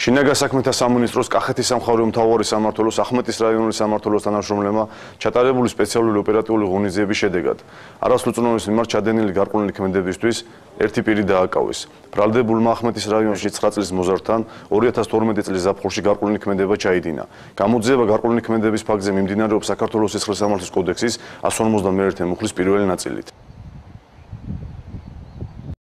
შინაგან საქმეთა სამინისტროს კახეთის სამხარეო მთავარი სამმართველოს ახმეტის რაიონული სამმართველოს თანამშრომლებმა ჩატარებული სპეციალური ოპერატიული ღონისძიების შედეგად არასრულწლოვნის მიმართ ჩადენილი გარყვნილი ქმედებისთვის ერთი პირი დააკავეს. ბრალდებულმა ახმეტის რაიონში 9 წლის მოზარდთან 2012 წლის ზაფხულში გარყვნილი ქმედება ჩაიდინა. გამოძიება გარყვნილი ქმედების ფაქტზე მიმდინარეობს საქართველოს სისხლის სამართლის კოდექსის 151 მუხლის პირველი ნაწილით.